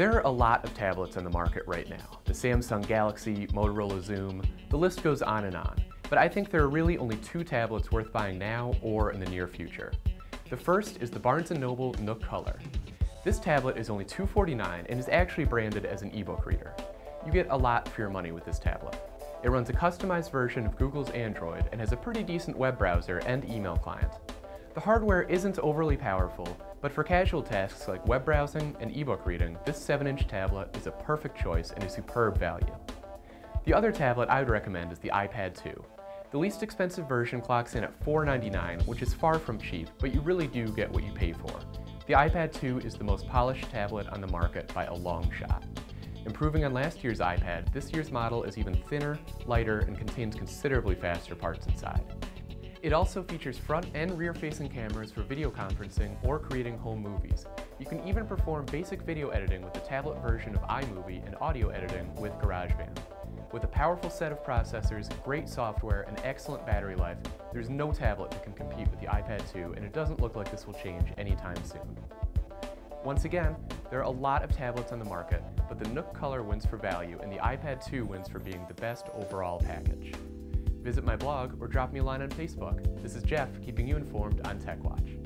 There are a lot of tablets on the market right now. The Samsung Galaxy, Motorola Xoom, the list goes on and on. But I think there are really only two tablets worth buying now or in the near future. The first is the Barnes & Noble Nook Color. This tablet is only 249 and is actually branded as an ebook reader. You get a lot for your money with this tablet. It runs a customized version of Google's Android and has a pretty decent web browser and email client. The hardware isn't overly powerful, but for casual tasks like web browsing and ebook reading, this 7-inch tablet is a perfect choice and a superb value. The other tablet I would recommend is the iPad 2. The least expensive version clocks in at 499, which is far from cheap, but you really do get what you pay for. The iPad 2 is the most polished tablet on the market by a long shot. Improving on last year's iPad, this year's model is even thinner, lighter, and contains considerably faster parts inside. It also features front and rear-facing cameras for video conferencing or creating home movies. You can even perform basic video editing with the tablet version of iMovie and audio editing with GarageBand. With a powerful set of processors, great software, and excellent battery life, there's no tablet that can compete with the iPad 2, and it doesn't look like this will change anytime soon. Once again, there are a lot of tablets on the market, but the Nook Color wins for value, and the iPad 2 wins for being the best overall package. Visit my blog or drop me a line on Facebook. This is Jeff, keeping you informed on TechWatch.